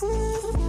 Mm-hmm.